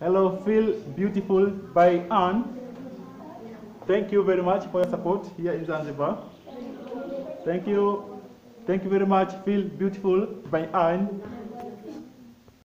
Hello, Feel Beautiful by An. Thank you very much for your support here in Zanzibar. Thank you. Thank you very much, Feel Beautiful by An.